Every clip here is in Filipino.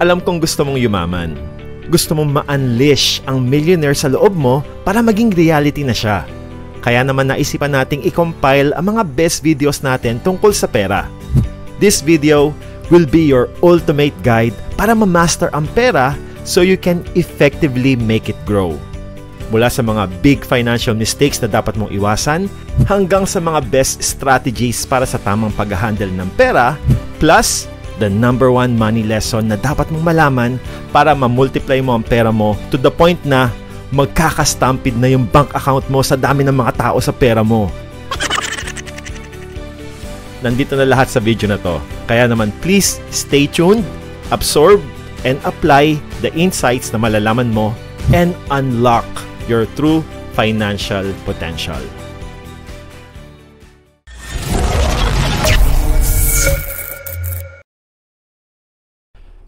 Alam kong gusto mong yumaman. Gusto mong ma-unleash ang millionaire sa loob mo para maging reality na siya. Kaya naman naisipan nating i-compile ang mga best videos natin tungkol sa pera. This video will be your ultimate guide para ma-master ang pera so you can effectively make it grow. Mula sa mga big financial mistakes na dapat mong iwasan hanggang sa mga best strategies para sa tamang pag-handle ng pera plus the number one money lesson na dapat mong malaman para ma-multiply mo ang pera mo to the point na magkakastampid na yung bank account mo sa dami ng mga tao sa pera mo. Nandito na lahat sa video na to. Kaya naman please stay tuned, absorb, and apply the insights na malalaman mo and unlock your true financial potential.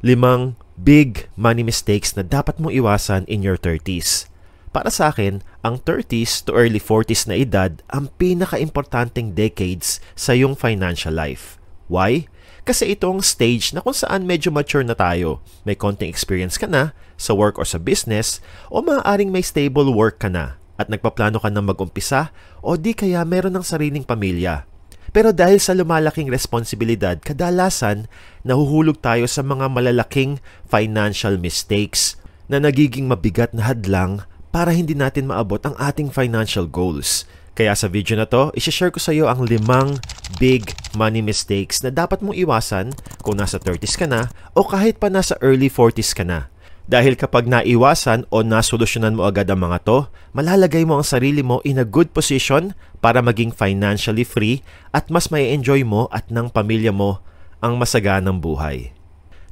Limang big money mistakes na dapat mong iwasan in your 30s. Para sa akin, ang 30s to early 40s na edad ang pinaka-importanting decades sa iyong financial life. Why? Kasi ito ang stage na kung saan medyo mature na tayo. May konting experience ka na sa work or sa business o maaaring may stable work ka na at nagpaplano ka ng mag-umpisa o di kaya meron ng sariling pamilya. Pero dahil sa lumalaking responsibilidad, kadalasan nahuhulog tayo sa mga malalaking financial mistakes na nagiging mabigat na hadlang para hindi natin maabot ang ating financial goals. Kaya sa video na to, isishare ko sa iyo ang limang big money mistakes na dapat mong iwasan kung nasa 30s ka na o kahit pa nasa early 40s ka na. Dahil kapag naiwasan o nasolusyonan mo agad ang mga to, malalagay mo ang sarili mo in a good position para maging financially free at mas may enjoy mo at ng pamilya mo ang masaganang buhay.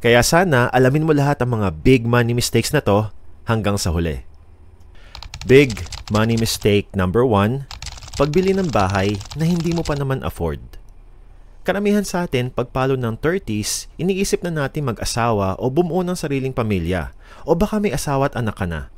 Kaya sana alamin mo lahat ang mga big money mistakes na to hanggang sa huli. Big money mistake number 1, pagbili ng bahay na hindi mo pa naman afford. Karamihan sa atin, pagpalo ng 30s, iniisip na natin mag-asawa o bumuo ng sariling pamilya o baka may asawa at anak ka na.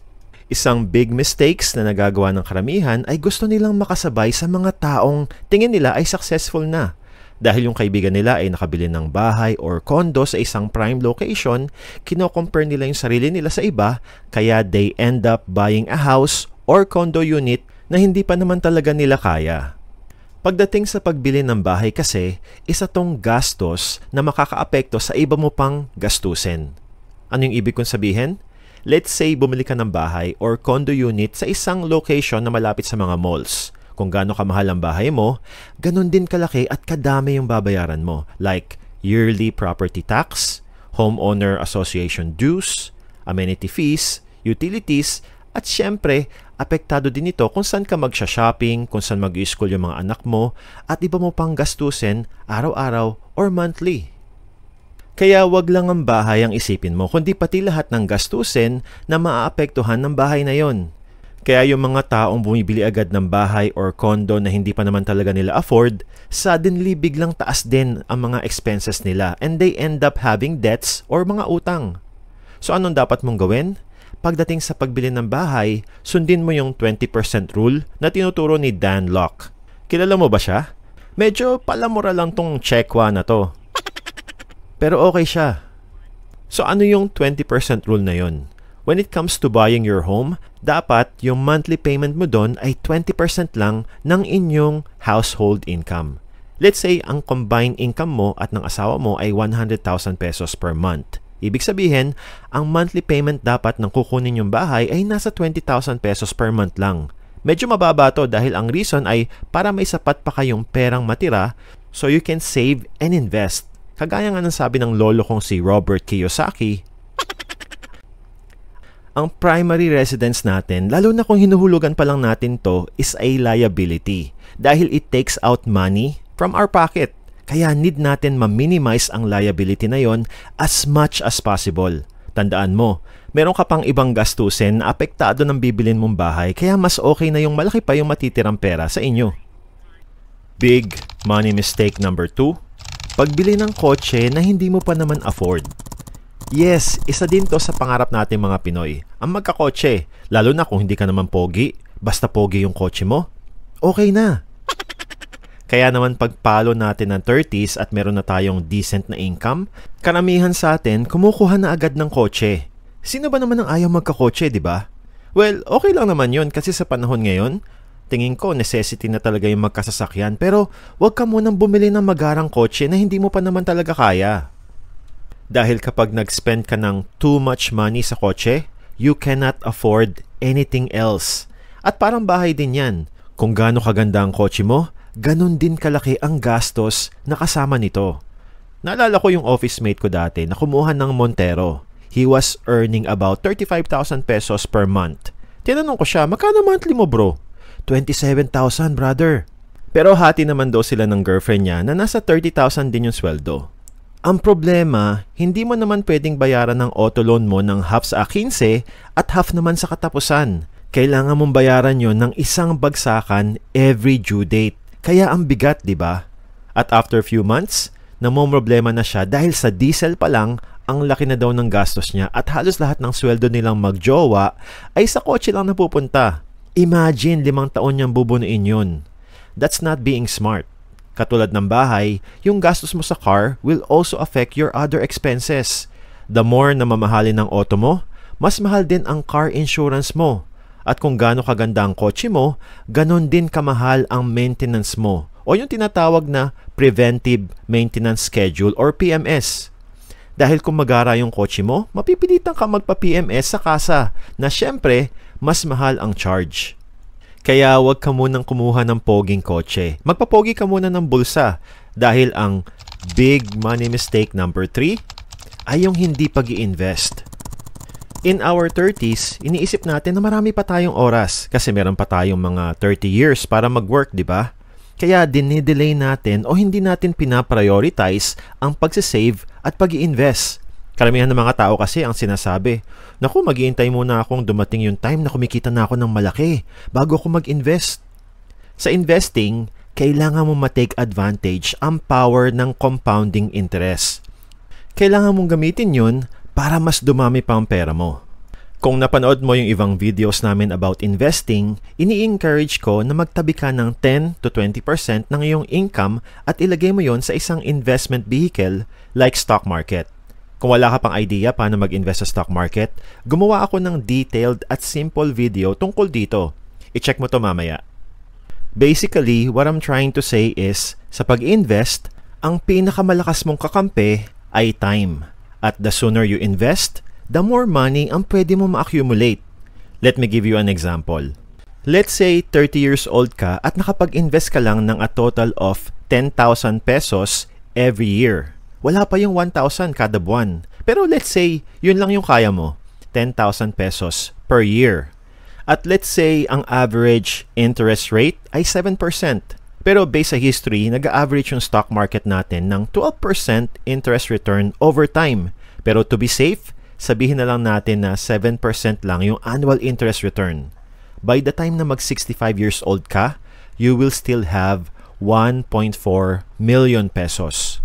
Isang big mistakes na nagagawa ng karamihan ay gusto nilang makasabay sa mga taong tingin nila ay successful na. Dahil yung kaibigan nila ay nakabili ng bahay or condo sa isang prime location, kino-compare nila yung sarili nila sa iba, kaya they end up buying a house or condo unit na hindi pa naman talaga nila kaya. Pagdating sa pagbili ng bahay kasi, isa tong gastos na makakaapekto sa iba mo pang gastusin. Ano yung ibig kong sabihin? Let's say bumili ka ng bahay or condo unit sa isang location na malapit sa mga malls. Kung gaano kamahal ang bahay mo, ganun din kalaki at kadami yung babayaran mo like yearly property tax, homeowner association dues, amenity fees, utilities, at syempre, apektado din ito kung saan ka magsha-shopping, kung saan mag-school yung mga anak mo, at iba mo pang gastusin araw-araw or monthly. Kaya wag lang ang bahay ang isipin mo, kundi pati lahat ng gastusin na maaapektuhan ng bahay na yon. Kaya yung mga taong bumibili agad ng bahay or condo na hindi pa naman talaga nila afford, suddenly biglang taas din ang mga expenses nila and they end up having debts or mga utang. So anong dapat mong gawin? Pagdating sa pagbili ng bahay, sundin mo yung 20% rule na tinuturo ni Dan Locke. Kilala mo ba siya? Medyo palamura lang tong checkwa na to. Pero okay siya. So ano yung 20% rule na yon? When it comes to buying your home, dapat yung monthly payment mo doon ay 20% lang ng inyong household income. Let's say ang combined income mo at ng asawa mo ay 100,000 pesos per month. Ibig sabihin, ang monthly payment dapat ng kukunin yung bahay ay nasa 20,000 pesos per month lang. Medyo mababa to dahil ang reason ay para may sapat pa kayong perang matira so you can save and invest. Kagaya nga ng sabi ng lolo kong si Robert Kiyosaki, ang primary residence natin, lalo na kung hinuhulugan pa lang natin to, is a liability dahil it takes out money from our pocket. Kaya need natin ma-minimize ang liability na yon as much as possible. Tandaan mo, meron ka pang ibang gastusin na apektado ng bibilin mong bahay kaya mas okay na yung malaki pa yung matitirang pera sa inyo. Big money mistake number 2, pagbili ng kotse na hindi mo pa naman afford. Yes, isa din to sa pangarap nating mga Pinoy. Ang magkakotse, lalo na kung hindi ka naman pogi, basta pogi yung kotse mo, okay na. Kaya naman pagpalo natin ng 30s at meron na tayong decent na income, karamihan sa atin kumukuha na agad ng kotse. Sino ba naman ang ayaw magkakotse, di ba? Well, okay lang naman yon kasi sa panahon ngayon, tingin ko necessity na talaga yung magkasasakyan pero huwag ka munang bumili ng magarang kotse na hindi mo pa naman talaga kaya. Dahil kapag nag-spend ka ng too much money sa kotse, you cannot afford anything else. At parang bahay din yan. Kung gaano kaganda ang kotse mo, ganun din kalaki ang gastos na kasama nito. Naalala ko yung office mate ko dati na kumuha ng Montero. He was earning about 35,000 pesos per month. Tinanong ko siya, magkano monthly mo bro? 27,000 brother. Pero hati naman daw sila ng girlfriend niya na nasa 30,000 din yung sweldo. Ang problema, hindi mo naman pwedeng bayaran ng auto loan mo ng half sa 15 at half naman sa katapusan. Kailangan mong bayaran yon ng isang bagsakan every due date. Kaya ang bigat, di ba? At after few months, namomroblema na siya dahil sa diesel pa lang, ang laki na daw ng gastos niya at halos lahat ng sweldo nilang magjowa ay sa kotse lang napupunta. Imagine limang taon niyang bubunuin yun. That's not being smart. Katulad ng bahay, yung gastos mo sa car will also affect your other expenses. The more na mamahalin ng auto mo, mas mahal din ang car insurance mo. At kung gaano kaganda ang kotse mo, ganon din kamahal ang maintenance mo o yung tinatawag na Preventive Maintenance Schedule or PMS. Dahil kung magara yung kotse mo, mapipilitan ka magpa-PMS sa kasa na syempre mas mahal ang charge. Kaya huwag ka munang kumuha ng poging kotse. Magpapogi ka muna ng bulsa dahil ang big money mistake number 3 ay yung hindi pag invest In our 30s, iniisip natin na marami pa tayong oras kasi meron pa tayong mga 30 years para mag-work, di ba? Kaya dinidelay natin o hindi natin pinaprioritize ang pagsisave at pag invest Karamihan ng mga tao kasi ang sinasabi, Naku, maghihintay muna akong dumating yung time na kumikita na ako ng malaki bago ako mag-invest. Sa investing, kailangan mo ma-take advantage ang power ng compounding interest. Kailangan mong gamitin yun para mas dumami pa ang pera mo. Kung napanood mo yung ibang videos namin about investing, ini-encourage ko na magtabi ka ng 10 to 20% ng iyong income at ilagay mo yon sa isang investment vehicle like stock market. Kung wala ka pang idea paano mag-invest sa stock market, gumawa ako ng detailed at simple video tungkol dito. I-check mo to mamaya. Basically, what I'm trying to say is, sa pag-invest, ang pinakamalakas mong kakampi ay time. At the sooner you invest, the more money ang pwede mo ma-accumulate. Let me give you an example. Let's say 30 years old ka at nakapag-invest ka lang ng a total of 10,000 pesos every year wala pa yung 1,000 kada buwan. Pero let's say, yun lang yung kaya mo. 10,000 pesos per year. At let's say, ang average interest rate ay 7%. Pero based sa history, nag-average yung stock market natin ng 12% interest return over time. Pero to be safe, sabihin na lang natin na 7% lang yung annual interest return. By the time na mag 65 years old ka, you will still have 1.4 million pesos.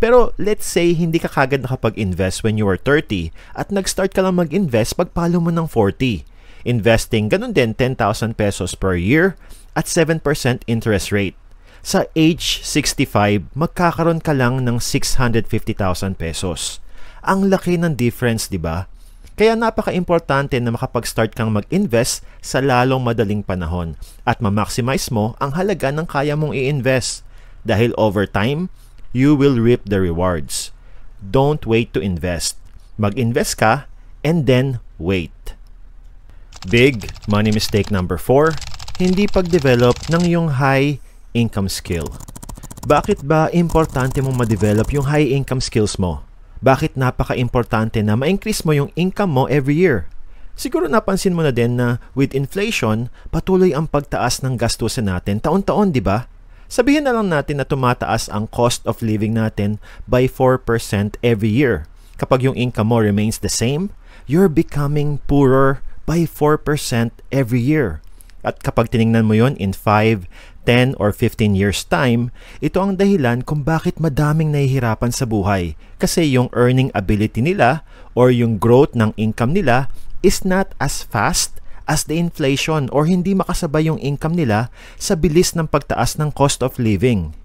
Pero let's say hindi ka kagad nakapag-invest when you were 30 at nag-start ka lang mag-invest pagpalo mo ng 40. Investing ganun din 10,000 pesos per year at 7% interest rate. Sa age 65, magkakaroon ka lang ng 650,000 pesos. Ang laki ng difference, di ba? Kaya napaka-importante na makapag-start kang mag-invest sa lalong madaling panahon at ma-maximize mo ang halaga ng kaya mong i-invest. Dahil over time, you will reap the rewards. Don't wait to invest. Mag-invest ka and then wait. Big money mistake number 4, hindi pag-develop ng yung high income skill. Bakit ba importante mong ma-develop yung high income skills mo? Bakit napaka-importante na ma-increase mo yung income mo every year? Siguro napansin mo na din na with inflation, patuloy ang pagtaas ng gastusin natin taon-taon, di ba? Sabihin na lang natin na tumataas ang cost of living natin by 4% every year. Kapag yung income mo remains the same, you're becoming poorer by 4% every year. At kapag tiningnan mo yon in 5, 10 or 15 years time, ito ang dahilan kung bakit madaming nahihirapan sa buhay. Kasi yung earning ability nila or yung growth ng income nila is not as fast as the inflation or hindi makasabay yung income nila sa bilis ng pagtaas ng cost of living.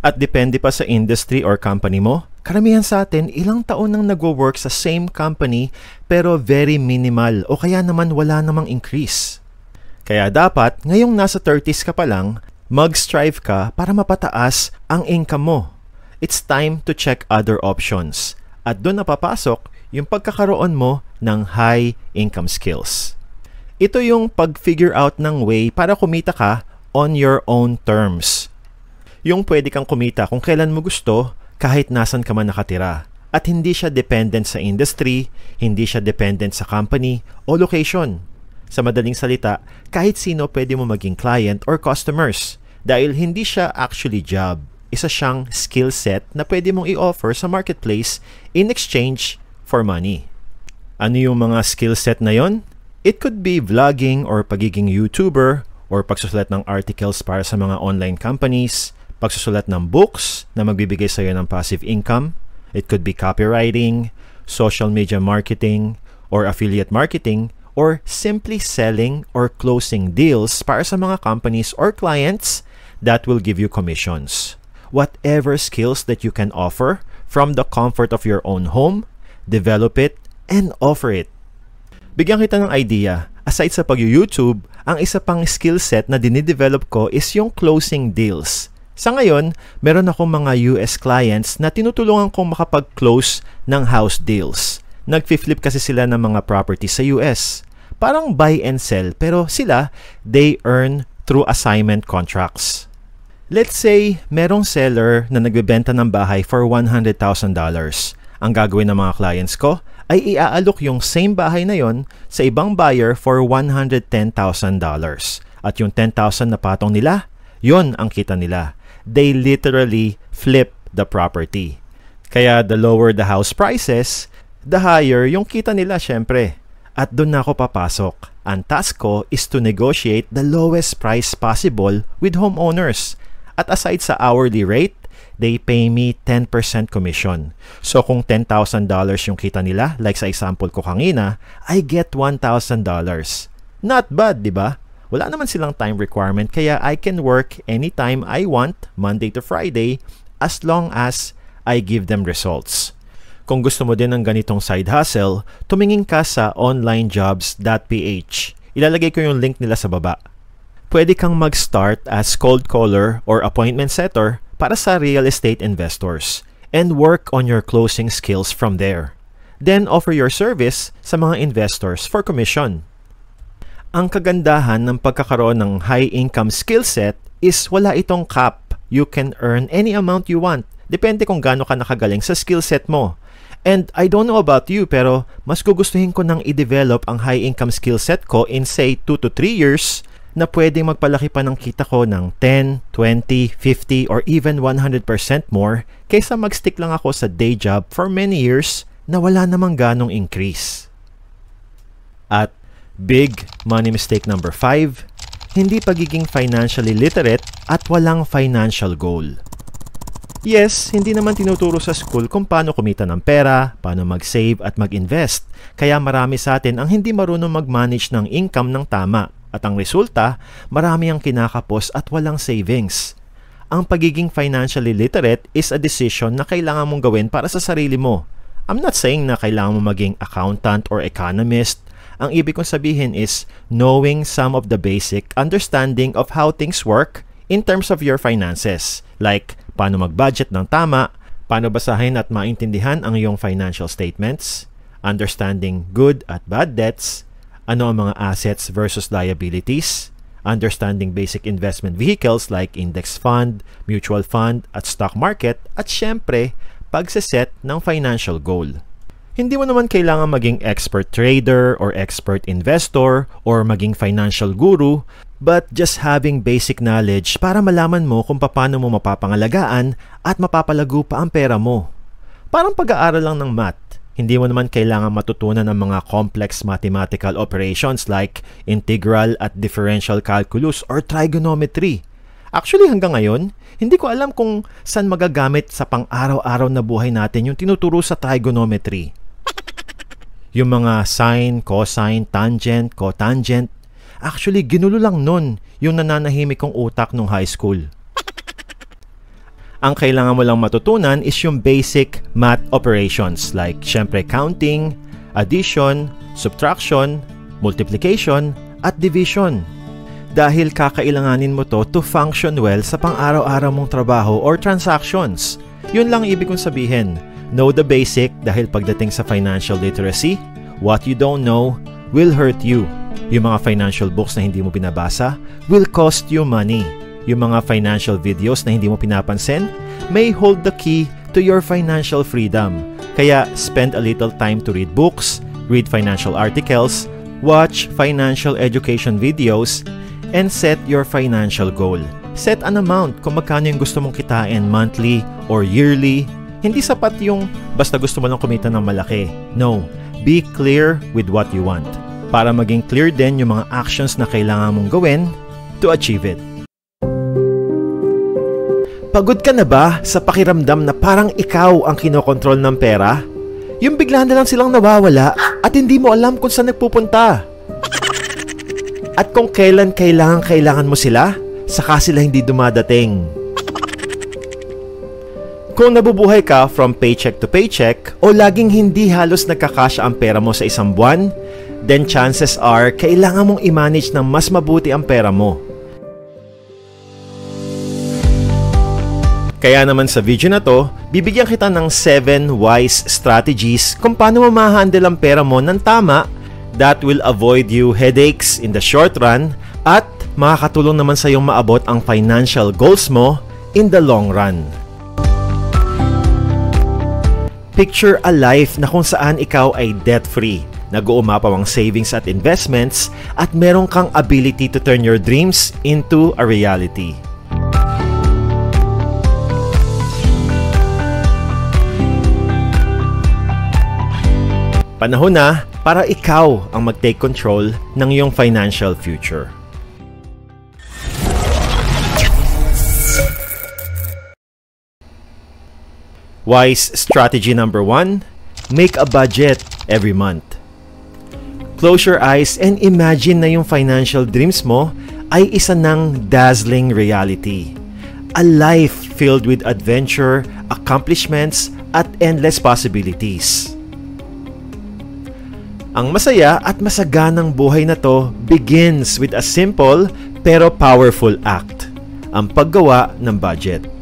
At depende pa sa industry or company mo, karamihan sa atin ilang taon nang nagwo-work sa same company pero very minimal o kaya naman wala namang increase. Kaya dapat, ngayong nasa 30s ka pa lang, mag-strive ka para mapataas ang income mo. It's time to check other options. At doon napapasok yung pagkakaroon mo ng high income skills. Ito yung pag-figure out ng way para kumita ka on your own terms. Yung pwede kang kumita kung kailan mo gusto kahit nasan ka man nakatira. At hindi siya dependent sa industry, hindi siya dependent sa company o location. Sa madaling salita, kahit sino pwede mo maging client or customers dahil hindi siya actually job. Isa siyang skill set na pwede mong i-offer sa marketplace in exchange for money. Ano yung mga skill set na yon? It could be vlogging or pagiging YouTuber or pagsusulat ng articles para sa mga online companies, pagsusulat ng books na magbibigay sa iyo ng passive income. It could be copywriting, social media marketing, or affiliate marketing, or simply selling or closing deals para sa mga companies or clients that will give you commissions. Whatever skills that you can offer from the comfort of your own home, develop it, and offer it. Bigyan kita ng idea. Aside sa pag-YouTube, ang isa pang skill set na dinidevelop ko is yung closing deals. Sa ngayon, meron akong mga US clients na tinutulungan kong makapag-close ng house deals. Nag-flip kasi sila ng mga properties sa US. Parang buy and sell, pero sila, they earn through assignment contracts. Let's say, merong seller na nagbebenta ng bahay for $100,000 ang gagawin ng mga clients ko ay iaalok yung same bahay na yon sa ibang buyer for $110,000. At yung 10,000 na patong nila, yon ang kita nila. They literally flip the property. Kaya the lower the house prices, the higher yung kita nila syempre. At doon na ako papasok. Ang task ko is to negotiate the lowest price possible with homeowners. At aside sa hourly rate, they pay me 10% commission. So kung $10,000 yung kita nila, like sa example ko kanina, I get $1,000. Not bad, di ba? Wala naman silang time requirement kaya I can work anytime I want, Monday to Friday, as long as I give them results. Kung gusto mo din ng ganitong side hustle, tumingin ka sa onlinejobs.ph. Ilalagay ko yung link nila sa baba. Pwede kang mag-start as cold caller or appointment setter para sa real estate investors and work on your closing skills from there. Then offer your service sa mga investors for commission. Ang kagandahan ng pagkakaroon ng high income skill set is wala itong cap. You can earn any amount you want. Depende kung gaano ka nakagaling sa skill set mo. And I don't know about you pero mas gugustuhin ko nang i-develop ang high income skill set ko in say 2 to 3 years na pwedeng magpalaki pa ng kita ko ng 10, 20, 50, or even 100% more kaysa magstick lang ako sa day job for many years na wala namang ganong increase. At big money mistake number 5, hindi pagiging financially literate at walang financial goal. Yes, hindi naman tinuturo sa school kung paano kumita ng pera, paano mag-save at mag-invest. Kaya marami sa atin ang hindi marunong mag-manage ng income ng tama at ang resulta, marami ang kinakapos at walang savings. Ang pagiging financially literate is a decision na kailangan mong gawin para sa sarili mo. I'm not saying na kailangan mo maging accountant or economist. Ang ibig kong sabihin is knowing some of the basic understanding of how things work in terms of your finances. Like, paano mag-budget ng tama, paano basahin at maintindihan ang iyong financial statements, understanding good at bad debts, ano ang mga assets versus liabilities, understanding basic investment vehicles like index fund, mutual fund, at stock market, at syempre, pagseset ng financial goal. Hindi mo naman kailangan maging expert trader or expert investor or maging financial guru, but just having basic knowledge para malaman mo kung paano mo mapapangalagaan at mapapalago pa ang pera mo. Parang pag-aaral lang ng math hindi mo naman kailangan matutunan ng mga complex mathematical operations like integral at differential calculus or trigonometry. Actually, hanggang ngayon, hindi ko alam kung saan magagamit sa pang-araw-araw na buhay natin yung tinuturo sa trigonometry. Yung mga sine, cosine, tangent, cotangent. Actually, ginulo lang nun yung nananahimik kong utak nung high school. Ang kailangan mo lang matutunan is yung basic math operations like syempre counting, addition, subtraction, multiplication, at division. Dahil kakailanganin mo to to function well sa pang-araw-araw mong trabaho or transactions. Yun lang ibig kong sabihin. Know the basic dahil pagdating sa financial literacy, what you don't know will hurt you. Yung mga financial books na hindi mo binabasa will cost you money. Yung mga financial videos na hindi mo pinapansin may hold the key to your financial freedom. Kaya spend a little time to read books, read financial articles, watch financial education videos, and set your financial goal. Set an amount kung magkano yung gusto mong kitain monthly or yearly hindi sapat yung basta gusto mo lang kumita ng malaki. No, be clear with what you want. Para maging clear din yung mga actions na kailangan mong gawin to achieve it. Pagod ka na ba sa pakiramdam na parang ikaw ang kinokontrol ng pera? Yung bigla na lang silang nawawala at hindi mo alam kung saan nagpupunta. At kung kailan kailangan kailangan mo sila, saka sila hindi dumadating. Kung nabubuhay ka from paycheck to paycheck o laging hindi halos nagkakasya ang pera mo sa isang buwan, then chances are kailangan mong i-manage ng mas mabuti ang pera mo. Kaya naman sa video na to, bibigyan kita ng 7 wise strategies kung paano mo ma-handle ang pera mo ng tama that will avoid you headaches in the short run at makakatulong naman sa iyong maabot ang financial goals mo in the long run. Picture a life na kung saan ikaw ay debt-free, nag-uumapaw ang savings at investments, at meron kang ability to turn your dreams into a reality. Panahon na para ikaw ang mag-take control ng iyong financial future. Wise strategy number one, make a budget every month. Close your eyes and imagine na yung financial dreams mo ay isa ng dazzling reality. A life filled with adventure, accomplishments, at endless possibilities. Ang masaya at masaganang buhay na to begins with a simple pero powerful act, ang paggawa ng budget.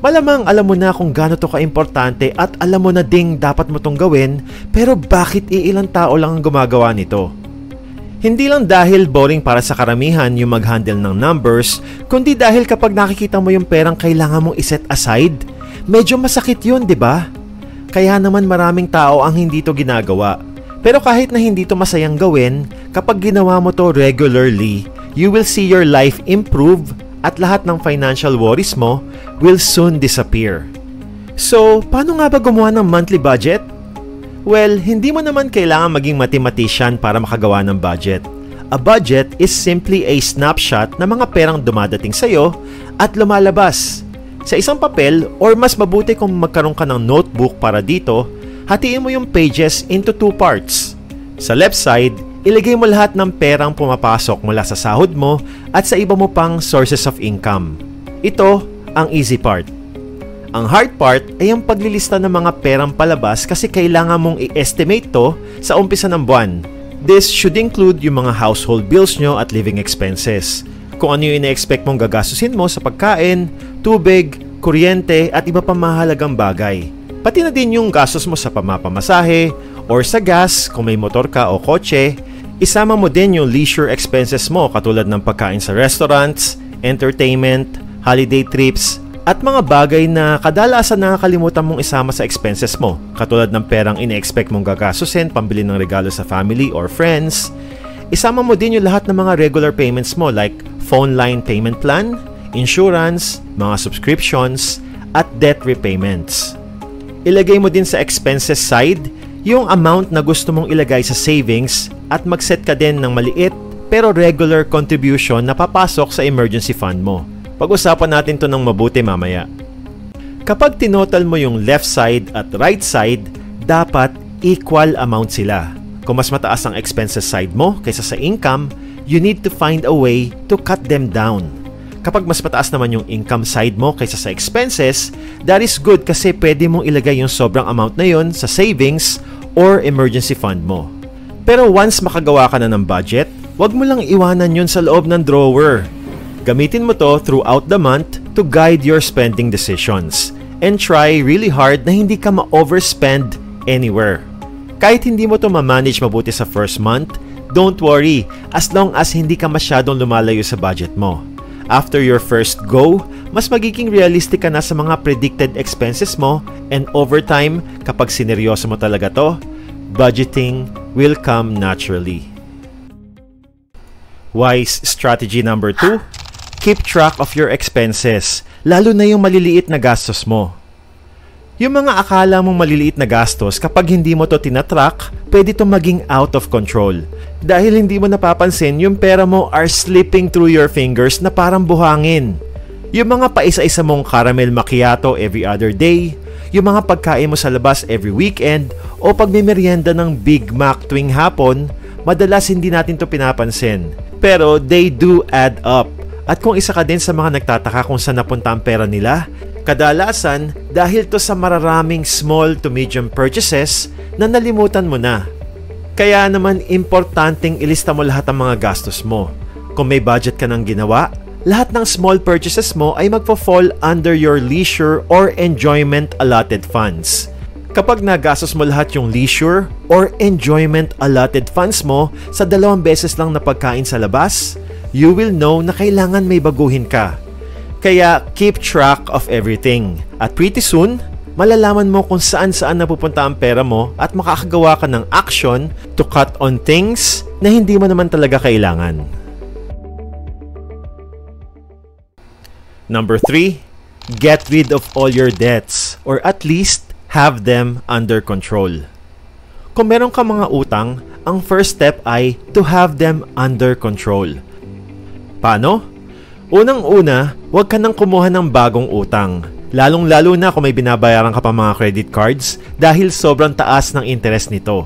Malamang alam mo na kung gaano to kaimportante at alam mo na ding dapat mo tong gawin pero bakit iilang tao lang ang gumagawa nito? Hindi lang dahil boring para sa karamihan yung mag-handle ng numbers, kundi dahil kapag nakikita mo yung perang kailangan mong iset aside, medyo masakit yun, di ba? Kaya naman maraming tao ang hindi to ginagawa. Pero kahit na hindi to masayang gawin, kapag ginawa mo to regularly, you will see your life improve at lahat ng financial worries mo will soon disappear. So, paano nga ba gumawa ng monthly budget? Well, hindi mo naman kailangan maging mathematician para makagawa ng budget. A budget is simply a snapshot ng mga perang dumadating sa'yo at lumalabas. Sa isang papel or mas mabuti kung magkaroon ka ng notebook para dito, hatiin mo yung pages into two parts. Sa left side, ilagay mo lahat ng perang pumapasok mula sa sahod mo at sa iba mo pang sources of income. Ito ang easy part. Ang hard part ay ang paglilista ng mga perang palabas kasi kailangan mong i-estimate to sa umpisa ng buwan. This should include yung mga household bills nyo at living expenses. Kung ano yung ina-expect mong gagastusin mo sa pagkain, tubig, kuryente at iba pang mahalagang bagay. Pati na din yung gastos mo sa pamapamasahe or sa gas kung may motor ka o kotse Isama mo din yung leisure expenses mo katulad ng pagkain sa restaurants, entertainment, holiday trips, at mga bagay na kadalasan nakakalimutan mong isama sa expenses mo katulad ng perang ine-expect mong gagastusin pambili ng regalo sa family or friends. Isama mo din yung lahat ng mga regular payments mo like phone line payment plan, insurance, mga subscriptions, at debt repayments. Ilagay mo din sa expenses side yung amount na gusto mong ilagay sa savings at mag-set ka din ng maliit pero regular contribution na papasok sa emergency fund mo. Pag-usapan natin to ng mabuti mamaya. Kapag tinotal mo yung left side at right side, dapat equal amount sila. Kung mas mataas ang expenses side mo kaysa sa income, you need to find a way to cut them down. Kapag mas mataas naman yung income side mo kaysa sa expenses, that is good kasi pwede mong ilagay yung sobrang amount na yon sa savings or emergency fund mo. Pero once makagawa ka na ng budget, wag mo lang iwanan yun sa loob ng drawer. Gamitin mo to throughout the month to guide your spending decisions and try really hard na hindi ka ma-overspend anywhere. Kahit hindi mo to ma-manage mabuti sa first month, don't worry as long as hindi ka masyadong lumalayo sa budget mo. After your first go, mas magiging realistic ka na sa mga predicted expenses mo and over time, kapag sineryoso mo talaga to, budgeting will come naturally. Wise strategy number 2, keep track of your expenses, lalo na yung maliliit na gastos mo. Yung mga akala mong maliliit na gastos, kapag hindi mo to tinatrack, pwede to maging out of control. Dahil hindi mo napapansin, yung pera mo are slipping through your fingers na parang buhangin. Yung mga paisa-isa mong caramel macchiato every other day, yung mga pagkain mo sa labas every weekend, o pag may merienda ng Big Mac tuwing hapon, madalas hindi natin to pinapansin. Pero they do add up. At kung isa ka din sa mga nagtataka kung saan napunta ang pera nila, Kadalasan, dahil to sa mararaming small to medium purchases na nalimutan mo na. Kaya naman importanteng ilista mo lahat ng mga gastos mo. Kung may budget ka ng ginawa, lahat ng small purchases mo ay magpo-fall under your leisure or enjoyment allotted funds. Kapag nagastos mo lahat yung leisure or enjoyment allotted funds mo sa dalawang beses lang na pagkain sa labas, you will know na kailangan may baguhin ka kaya keep track of everything. At pretty soon, malalaman mo kung saan saan napupunta ang pera mo at makakagawa ka ng action to cut on things na hindi mo naman talaga kailangan. Number 3, get rid of all your debts or at least have them under control. Kung meron ka mga utang, ang first step ay to have them under control. Paano? Unang-una, huwag ka nang kumuha ng bagong utang. Lalong-lalo na kung may binabayaran ka pa mga credit cards dahil sobrang taas ng interest nito.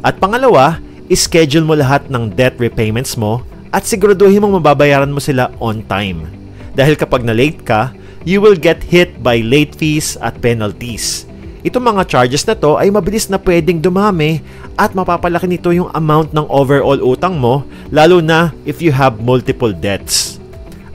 At pangalawa, schedule mo lahat ng debt repayments mo at siguraduhin mong mababayaran mo sila on time. Dahil kapag na-late ka, you will get hit by late fees at penalties. Itong mga charges na to ay mabilis na pwedeng dumami at mapapalaki nito yung amount ng overall utang mo lalo na if you have multiple debts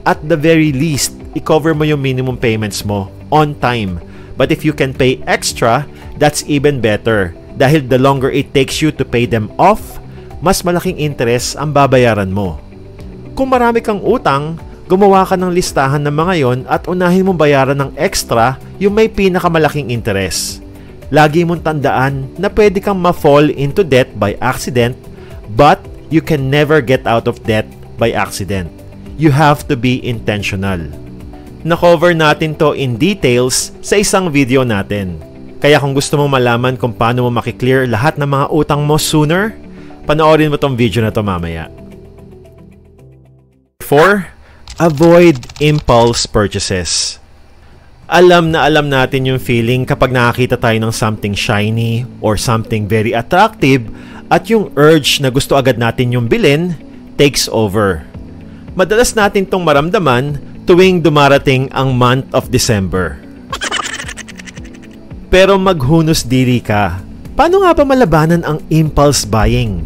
at the very least, i-cover mo yung minimum payments mo on time. But if you can pay extra, that's even better. Dahil the longer it takes you to pay them off, mas malaking interest ang babayaran mo. Kung marami kang utang, gumawa ka ng listahan ng mga yon at unahin mong bayaran ng extra yung may pinakamalaking interest. Lagi mong tandaan na pwede kang ma-fall into debt by accident but you can never get out of debt by accident you have to be intentional. Na-cover natin to in details sa isang video natin. Kaya kung gusto mo malaman kung paano mo makiklear lahat ng mga utang mo sooner, panoorin mo tong video na to mamaya. 4. Avoid impulse purchases. Alam na alam natin yung feeling kapag nakakita tayo ng something shiny or something very attractive at yung urge na gusto agad natin yung bilhin takes over. Madalas natin tong maramdaman tuwing dumarating ang month of December. Pero maghunos diri ka. Paano nga ba malabanan ang impulse buying?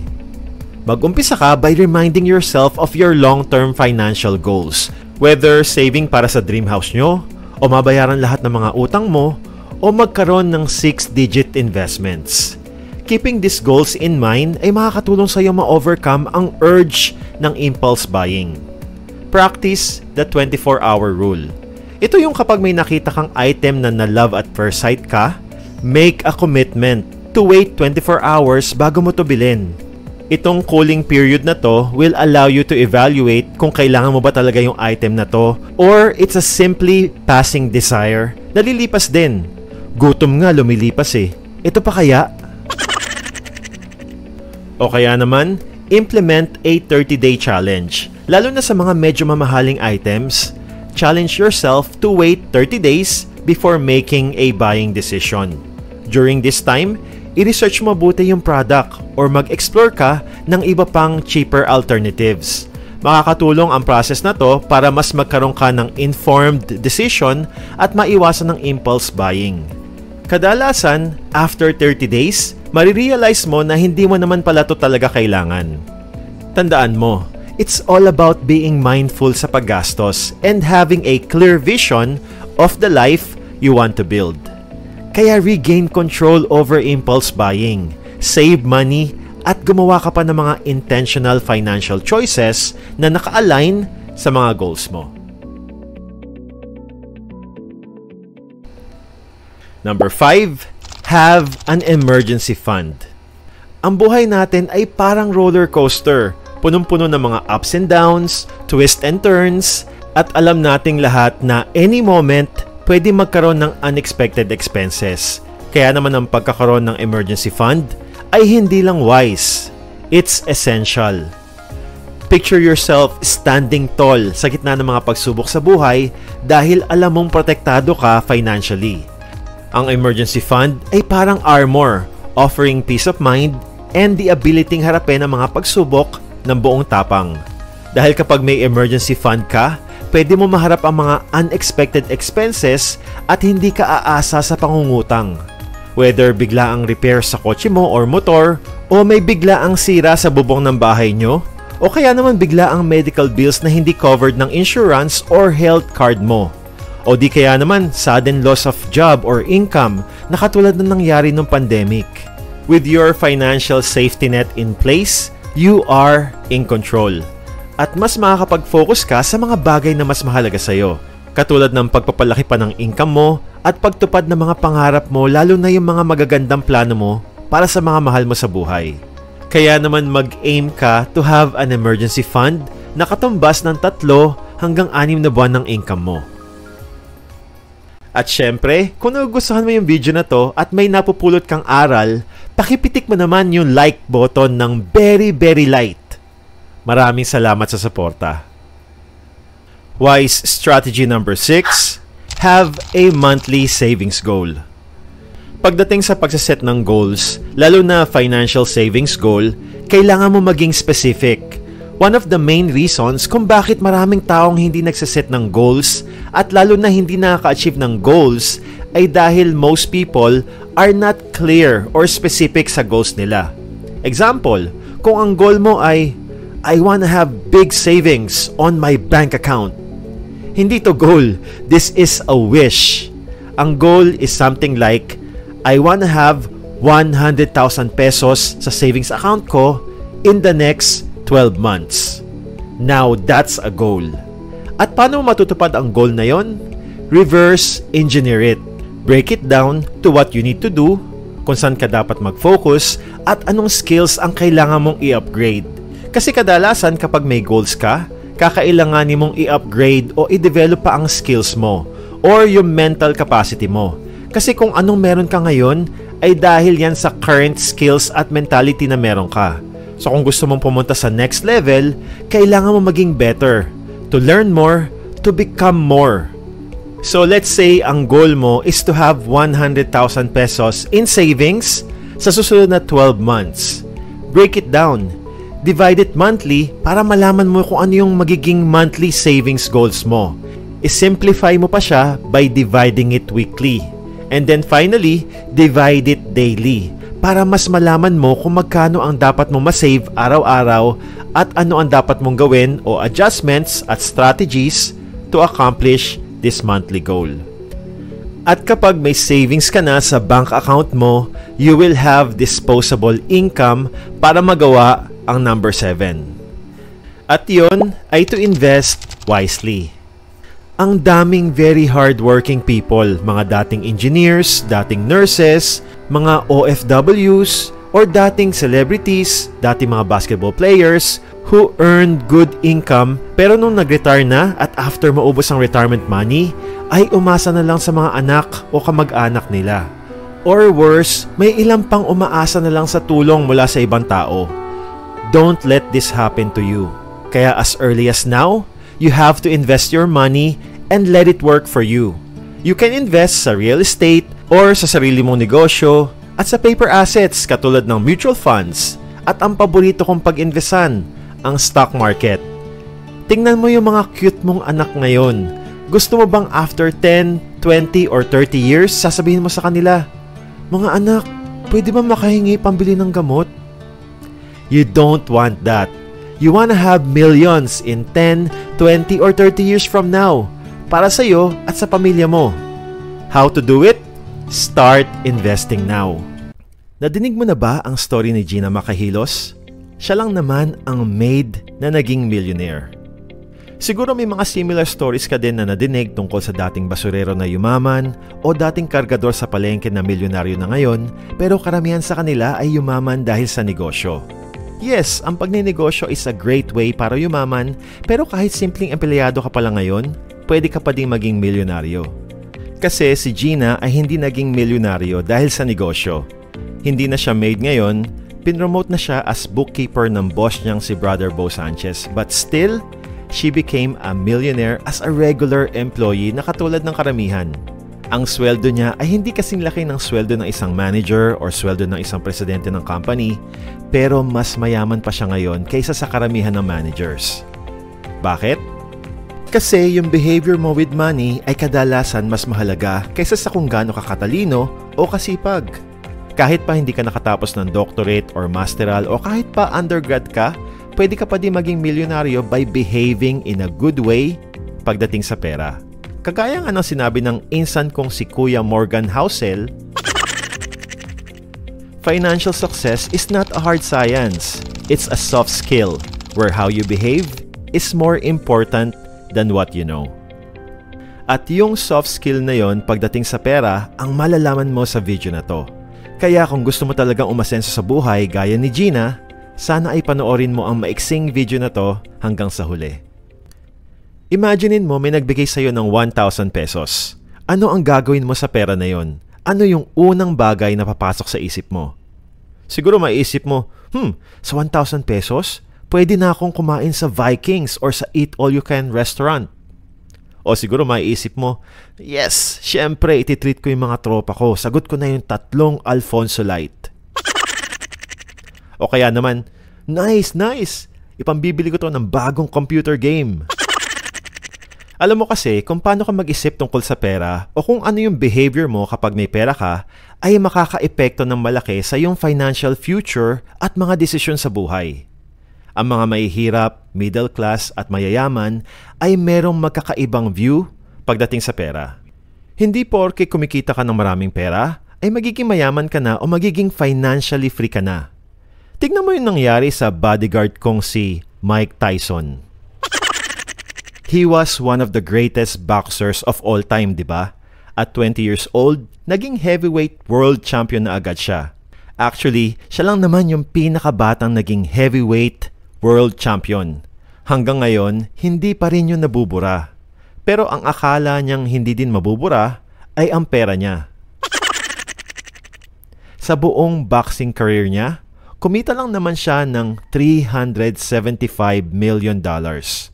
Mag-umpisa ka by reminding yourself of your long-term financial goals. Whether saving para sa dream house nyo, o mabayaran lahat ng mga utang mo, o magkaroon ng 6-digit investments. Keeping these goals in mind ay makakatulong sa iyo ma-overcome ang urge ng impulse buying practice the 24-hour rule. Ito yung kapag may nakita kang item na na-love at first sight ka, make a commitment to wait 24 hours bago mo to bilhin. Itong cooling period na to will allow you to evaluate kung kailangan mo ba talaga yung item na to or it's a simply passing desire na lilipas din. Gutom nga lumilipas eh. Ito pa kaya? O kaya naman, implement a 30-day challenge. Lalo na sa mga medyo mamahaling items, challenge yourself to wait 30 days before making a buying decision. During this time, i-research mabuti yung product or mag-explore ka ng iba pang cheaper alternatives. Makakatulong ang process na to para mas magkaroon ka ng informed decision at maiwasan ng impulse buying. Kadalasan, after 30 days, marirealize mo na hindi mo naman pala to talaga kailangan. Tandaan mo, it's all about being mindful sa paggastos and having a clear vision of the life you want to build. Kaya regain control over impulse buying, save money, at gumawa ka pa ng mga intentional financial choices na naka-align sa mga goals mo. Number 5, have an emergency fund. Ang buhay natin ay parang roller coaster, punong-puno ng mga ups and downs, twists and turns, at alam nating lahat na any moment pwede magkaroon ng unexpected expenses. Kaya naman ang pagkakaroon ng emergency fund ay hindi lang wise, it's essential. Picture yourself standing tall sa gitna ng mga pagsubok sa buhay dahil alam mong protektado ka financially. Ang emergency fund ay parang armor, offering peace of mind and the ability harapin ang mga pagsubok ng buong tapang. Dahil kapag may emergency fund ka, pwede mo maharap ang mga unexpected expenses at hindi ka aasa sa pangungutang. Whether bigla ang repair sa kotse mo or motor, o may bigla ang sira sa bubong ng bahay nyo, o kaya naman bigla ang medical bills na hindi covered ng insurance or health card mo. O di kaya naman sudden loss of job or income na katulad na nangyari nung pandemic. With your financial safety net in place, you are in control at mas makakapag-focus ka sa mga bagay na mas mahalaga sa iyo. Katulad ng pagpapalaki pa ng income mo at pagtupad ng mga pangarap mo lalo na yung mga magagandang plano mo para sa mga mahal mo sa buhay. Kaya naman mag-aim ka to have an emergency fund na katumbas ng tatlo hanggang anim na buwan ng income mo. At syempre, kung nagugustuhan mo yung video na to at may napupulot kang aral, pakipitik mo naman yung like button ng very very light Maraming salamat sa suporta. Wise strategy number 6, have a monthly savings goal. Pagdating sa pagsaset ng goals, lalo na financial savings goal, kailangan mo maging specific. One of the main reasons kung bakit maraming taong hindi nagsaset ng goals at lalo na hindi nakaka-achieve ng goals ay dahil most people are not clear or specific sa goals nila. Example, kung ang goal mo ay I want to have big savings on my bank account. Hindi to goal. This is a wish. Ang goal is something like, I want to have 100,000 pesos sa savings account ko in the next 12 months. Now, that's a goal. At paano matutupad ang goal na yon? Reverse engineer it. Break it down to what you need to do, kung saan ka dapat mag-focus, at anong skills ang kailangan mong i-upgrade kasi kadalasan kapag may goals ka, kakailanganin mong i-upgrade o i-develop pa ang skills mo or yung mental capacity mo. Kasi kung anong meron ka ngayon ay dahil yan sa current skills at mentality na meron ka. So kung gusto mong pumunta sa next level, kailangan mo maging better, to learn more, to become more. So let's say ang goal mo is to have 100,000 pesos in savings sa susunod na 12 months. Break it down divide it monthly para malaman mo kung ano yung magiging monthly savings goals mo. I-simplify mo pa siya by dividing it weekly. And then finally, divide it daily para mas malaman mo kung magkano ang dapat mo masave araw-araw at ano ang dapat mong gawin o adjustments at strategies to accomplish this monthly goal. At kapag may savings ka na sa bank account mo, you will have disposable income para magawa ang number 7. At yon ay to invest wisely. Ang daming very hardworking people, mga dating engineers, dating nurses, mga OFWs, or dating celebrities, dating mga basketball players who earned good income pero nung nag-retire na at after maubos ang retirement money, ay umasa na lang sa mga anak o kamag-anak nila. Or worse, may ilang pang umaasa na lang sa tulong mula sa ibang tao. Don't let this happen to you. Kaya as early as now, you have to invest your money and let it work for you. You can invest sa real estate or sa sarili mong negosyo At sa paper assets katulad ng mutual funds at ang paborito kong pag-investan, ang stock market. Tingnan mo yung mga cute mong anak ngayon. Gusto mo bang after 10, 20, or 30 years, sasabihin mo sa kanila, Mga anak, pwede ba makahingi pambili ng gamot? You don't want that. You wanna have millions in 10, 20, or 30 years from now para sa iyo at sa pamilya mo. How to do it? Start investing now. Nadinig mo na ba ang story ni Gina Makahilos? Siya lang naman ang maid na naging millionaire. Siguro may mga similar stories ka din na nadinig tungkol sa dating basurero na yumaman o dating kargador sa palengke na milyonaryo na ngayon pero karamihan sa kanila ay yumaman dahil sa negosyo. Yes, ang pagninegosyo is a great way para yumaman pero kahit simpleng empleyado ka pala ngayon, pwede ka pa ding maging milyonaryo. Kasi si Gina ay hindi naging milyonaryo dahil sa negosyo hindi na siya maid ngayon, pinromote na siya as bookkeeper ng boss niyang si Brother Bo Sanchez. But still, she became a millionaire as a regular employee na katulad ng karamihan. Ang sweldo niya ay hindi kasing laki ng sweldo ng isang manager or sweldo ng isang presidente ng company, pero mas mayaman pa siya ngayon kaysa sa karamihan ng managers. Bakit? Kasi yung behavior mo with money ay kadalasan mas mahalaga kaysa sa kung gaano kakatalino o kasipag. Kahit pa hindi ka nakatapos ng doctorate or masteral o kahit pa undergrad ka, pwede ka pa din maging milyonaryo by behaving in a good way pagdating sa pera. Kagaya nga ng sinabi ng insan kong si Kuya Morgan Housel, Financial success is not a hard science. It's a soft skill where how you behave is more important than what you know. At yung soft skill na yon pagdating sa pera ang malalaman mo sa video na to. Kaya kung gusto mo talagang umasenso sa buhay gaya ni Gina, sana ay panoorin mo ang maiksing video na to hanggang sa huli. Imaginein mo may nagbigay sa iyo ng 1,000 pesos. Ano ang gagawin mo sa pera na yon? Ano yung unang bagay na papasok sa isip mo? Siguro maiisip mo, hmm, sa 1,000 pesos, pwede na akong kumain sa Vikings or sa Eat All You Can restaurant. O siguro maiisip mo, yes, syempre ititreat ko yung mga tropa ko. Sagot ko na yung tatlong Alfonso Light. o kaya naman, nice, nice. Ipambibili ko to ng bagong computer game. Alam mo kasi kung paano ka mag-isip tungkol sa pera o kung ano yung behavior mo kapag may pera ka ay makaka-epekto ng malaki sa iyong financial future at mga desisyon sa buhay. Ang mga mahihirap, middle class at mayayaman ay merong magkakaibang view pagdating sa pera. Hindi porke kumikita ka ng maraming pera ay magiging mayaman ka na o magiging financially free ka na. Tignan mo yung nangyari sa bodyguard kong si Mike Tyson. He was one of the greatest boxers of all time, di ba? At 20 years old, naging heavyweight world champion na agad siya. Actually, siya lang naman yung pinakabatang naging heavyweight world champion. Hanggang ngayon, hindi pa rin yun nabubura. Pero ang akala niyang hindi din mabubura ay ang pera niya. Sa buong boxing career niya, kumita lang naman siya ng 375 million dollars.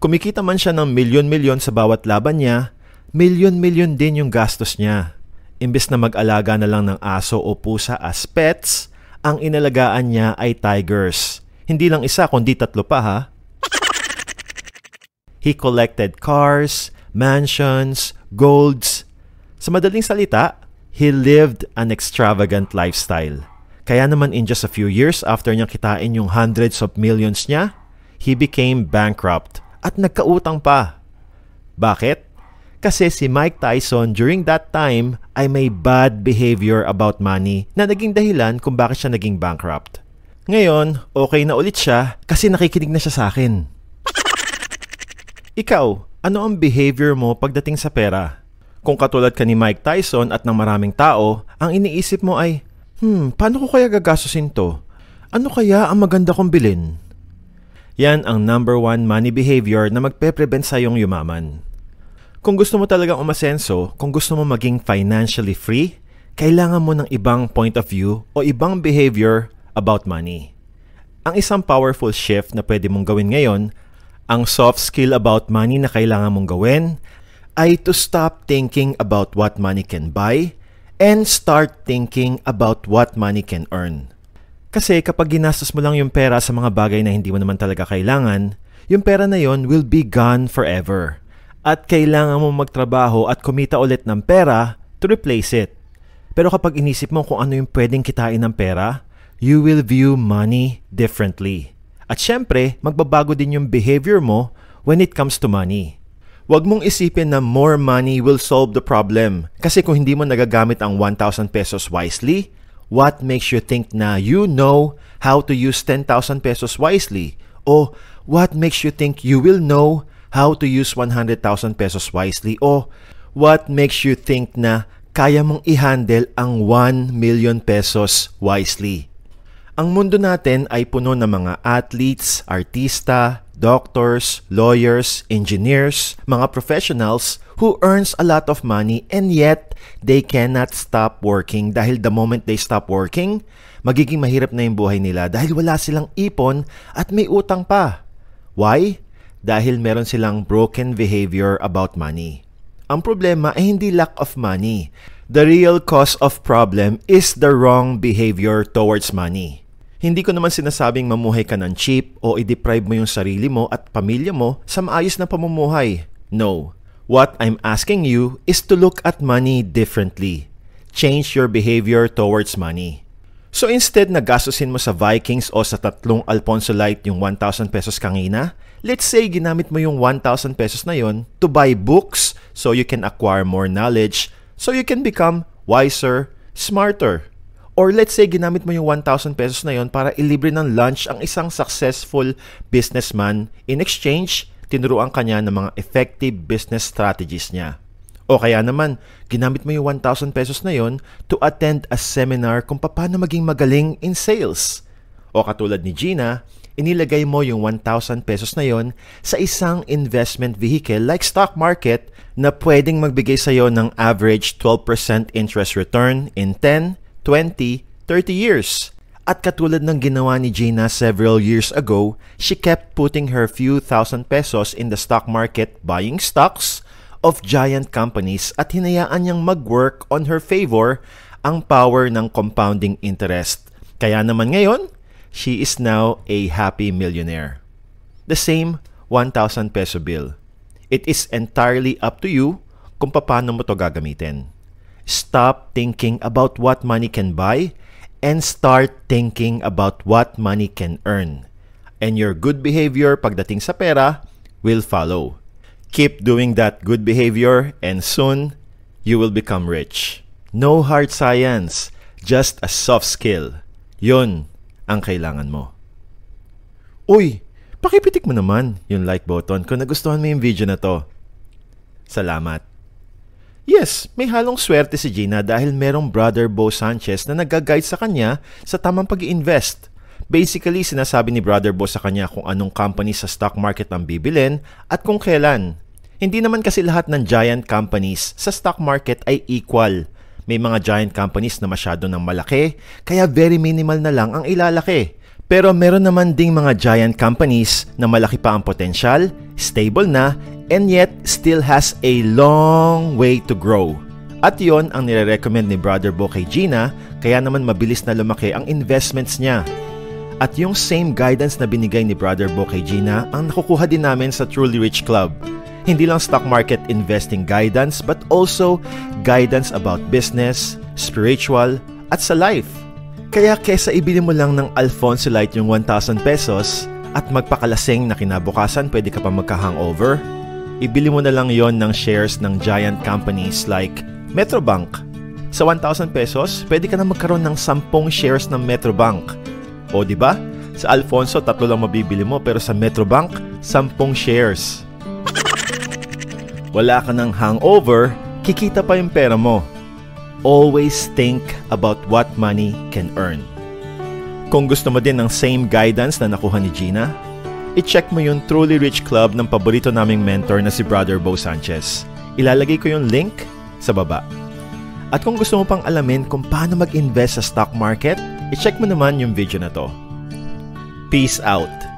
Kumikita man siya ng milyon-milyon sa bawat laban niya, milyon-milyon din yung gastos niya. Imbes na mag-alaga na lang ng aso o pusa as pets, ang inalagaan niya ay tigers hindi lang isa, kundi tatlo pa ha. He collected cars, mansions, golds. Sa madaling salita, he lived an extravagant lifestyle. Kaya naman in just a few years after niyang kitain yung hundreds of millions niya, he became bankrupt at nagkautang pa. Bakit? Kasi si Mike Tyson during that time ay may bad behavior about money na naging dahilan kung bakit siya naging bankrupt. Ngayon, okay na ulit siya kasi nakikinig na siya sa akin. Ikaw, ano ang behavior mo pagdating sa pera? Kung katulad ka ni Mike Tyson at ng maraming tao, ang iniisip mo ay, Hmm, paano ko kaya gagastusin to? Ano kaya ang maganda kong bilin? Yan ang number one money behavior na magpe-prevent sa iyong yumaman. Kung gusto mo talagang umasenso, kung gusto mo maging financially free, kailangan mo ng ibang point of view o ibang behavior about money. Ang isang powerful shift na pwede mong gawin ngayon, ang soft skill about money na kailangan mong gawin, ay to stop thinking about what money can buy and start thinking about what money can earn. Kasi kapag ginastos mo lang yung pera sa mga bagay na hindi mo naman talaga kailangan, yung pera na yon will be gone forever. At kailangan mo magtrabaho at kumita ulit ng pera to replace it. Pero kapag inisip mo kung ano yung pwedeng kitain ng pera, you will view money differently. At syempre, magbabago din yung behavior mo when it comes to money. Huwag mong isipin na more money will solve the problem. Kasi kung hindi mo nagagamit ang 1,000 pesos wisely, What makes you think na you know how to use 10,000 pesos wisely? O what makes you think you will know how to use 100,000 pesos wisely? O what makes you think na kaya mong i-handle ang 1 million pesos wisely? Ang mundo natin ay puno ng mga athletes, artista, doctors, lawyers, engineers, mga professionals who earns a lot of money and yet they cannot stop working dahil the moment they stop working, magiging mahirap na yung buhay nila dahil wala silang ipon at may utang pa. Why? Dahil meron silang broken behavior about money. Ang problema ay hindi lack of money. The real cause of problem is the wrong behavior towards money. Hindi ko naman sinasabing mamuhay ka ng cheap o i-deprive mo yung sarili mo at pamilya mo sa maayos na pamumuhay. No. What I'm asking you is to look at money differently. Change your behavior towards money. So instead na gastusin mo sa Vikings o sa tatlong Alfonso Light yung 1,000 pesos kanina, let's say ginamit mo yung 1,000 pesos na yon to buy books so you can acquire more knowledge, so you can become wiser, smarter. Or let's say ginamit mo yung 1,000 pesos na yon para ilibre ng lunch ang isang successful businessman in exchange tinuruan kanya ng mga effective business strategies niya. O kaya naman, ginamit mo yung 1,000 pesos na yon to attend a seminar kung paano maging magaling in sales. O katulad ni Gina, inilagay mo yung 1,000 pesos na yon sa isang investment vehicle like stock market na pwedeng magbigay sa iyo ng average 12% interest return in 10, 20, 30 years. At katulad ng ginawa ni Gina several years ago, she kept putting her few thousand pesos in the stock market buying stocks of giant companies at hinayaan niyang mag-work on her favor ang power ng compounding interest. Kaya naman ngayon, she is now a happy millionaire. The same 1,000 peso bill. It is entirely up to you kung paano mo to gagamitin. Stop thinking about what money can buy and start thinking about what money can earn. And your good behavior pagdating sa pera will follow. Keep doing that good behavior and soon you will become rich. No hard science, just a soft skill. Yun ang kailangan mo. Uy, pakipitik mo naman yung like button kung nagustuhan mo yung video na to. Salamat. Yes, may halong swerte si Gina dahil merong brother Bo Sanchez na nag-guide sa kanya sa tamang pag invest Basically, sinasabi ni brother Bo sa kanya kung anong company sa stock market ang bibilin at kung kailan. Hindi naman kasi lahat ng giant companies sa stock market ay equal. May mga giant companies na masyado ng malaki, kaya very minimal na lang ang ilalaki. Pero meron naman ding mga giant companies na malaki pa ang potensyal, stable na, and yet still has a long way to grow. At yon ang nire-recommend ni Brother Bo kay Gina, kaya naman mabilis na lumaki ang investments niya. At yung same guidance na binigay ni Brother Bo kay Gina ang nakukuha din namin sa Truly Rich Club. Hindi lang stock market investing guidance but also guidance about business, spiritual, at sa life. Kaya kesa ibili mo lang ng Alfonso Light yung 1,000 pesos at magpakalasing na kinabukasan pwede ka pa magka-hangover, ibili mo na lang yon ng shares ng giant companies like Metrobank. Sa 1,000 pesos, pwede ka na magkaroon ng 10 shares ng Metrobank. O di ba? Sa Alfonso, tatlo lang mabibili mo pero sa Metrobank, 10 shares. Wala ka ng hangover, kikita pa yung pera mo. Always think about what money can earn. Kung gusto mo din ng same guidance na nakuha ni Gina, i-check mo yung Truly Rich Club ng paborito naming mentor na si Brother Bo Sanchez. Ilalagay ko yung link sa baba. At kung gusto mo pang alamin kung paano mag-invest sa stock market, i-check mo naman yung video na to. Peace out!